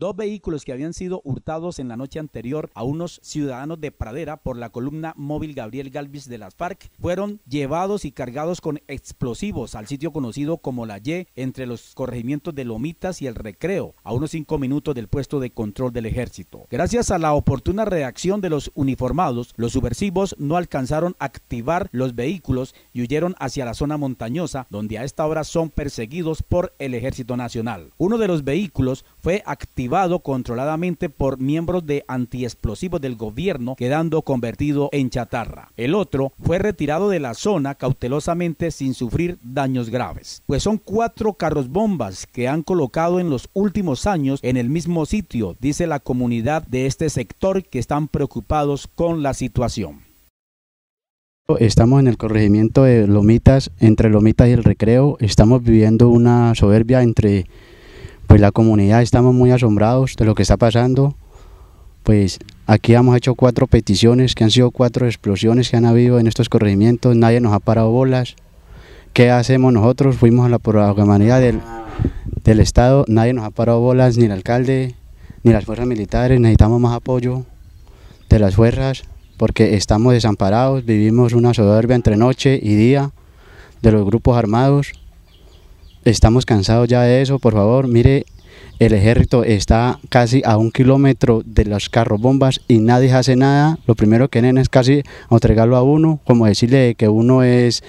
Dos vehículos que habían sido hurtados en la noche anterior a unos ciudadanos de Pradera por la columna móvil Gabriel Galvis de las FARC fueron llevados y cargados con explosivos al sitio conocido como La Y entre los corregimientos de Lomitas y el Recreo, a unos cinco minutos del puesto de control del ejército. Gracias a la oportuna reacción de los uniformados, los subversivos no alcanzaron a activar los vehículos y huyeron hacia la zona montañosa, donde a esta hora son perseguidos por el Ejército Nacional. Uno de los vehículos fue activado controladamente por miembros de antiexplosivos del gobierno, quedando convertido en chatarra. El otro fue retirado de la zona cautelosamente sin sufrir daños graves. Pues son cuatro carros bombas que han colocado en los últimos años en el mismo sitio, dice la comunidad de este sector que están preocupados con la situación. Estamos en el corregimiento de Lomitas, entre Lomitas y el Recreo. Estamos viviendo una soberbia entre pues la comunidad estamos muy asombrados de lo que está pasando. Pues aquí hemos hecho cuatro peticiones, que han sido cuatro explosiones que han habido en estos corregimientos, nadie nos ha parado bolas. ¿Qué hacemos nosotros? Fuimos a la programanía del, del Estado, nadie nos ha parado bolas, ni el alcalde, ni las fuerzas militares, necesitamos más apoyo de las fuerzas, porque estamos desamparados, vivimos una soberbia entre noche y día de los grupos armados. Estamos cansados ya de eso, por favor, mire, el ejército está casi a un kilómetro de los carros bombas y nadie hace nada. Lo primero que quieren es casi entregarlo a uno, como decirle que uno es,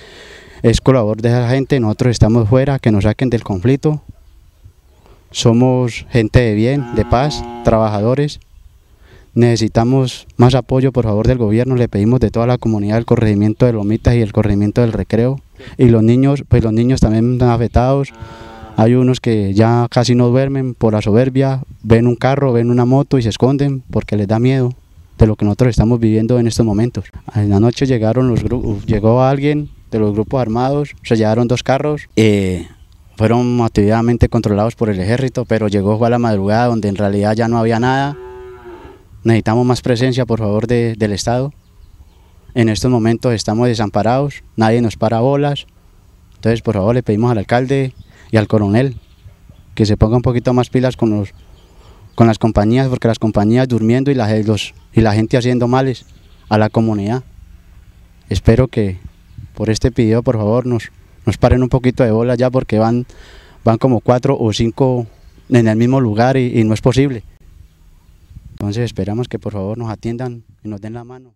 es colaborador de esa gente, nosotros estamos fuera, que nos saquen del conflicto. Somos gente de bien, de paz, trabajadores. Necesitamos más apoyo, por favor, del gobierno. Le pedimos de toda la comunidad el corregimiento de Lomitas y el corregimiento del Recreo. Y los niños, pues los niños también están afectados. Hay unos que ya casi no duermen por la soberbia, ven un carro, ven una moto y se esconden porque les da miedo de lo que nosotros estamos viviendo en estos momentos. En la noche llegaron los llegó alguien de los grupos armados, se llevaron dos carros. Eh, fueron activamente controlados por el ejército, pero llegó a la madrugada donde en realidad ya no había nada necesitamos más presencia, por favor, del Estado. En estos momentos estamos desamparados, nadie nos para bolas. Entonces, por favor, le pedimos al alcalde y al coronel que se ponga un poquito más pilas con, los, con las compañías, porque las compañías durmiendo y la, los, y la gente haciendo males a la comunidad. Espero que por este pedido, por favor, nos, nos paren un poquito de bolas ya, porque van, van como cuatro o cinco en el mismo lugar y no es posible. Entonces esperamos que por favor nos atiendan y nos den la mano.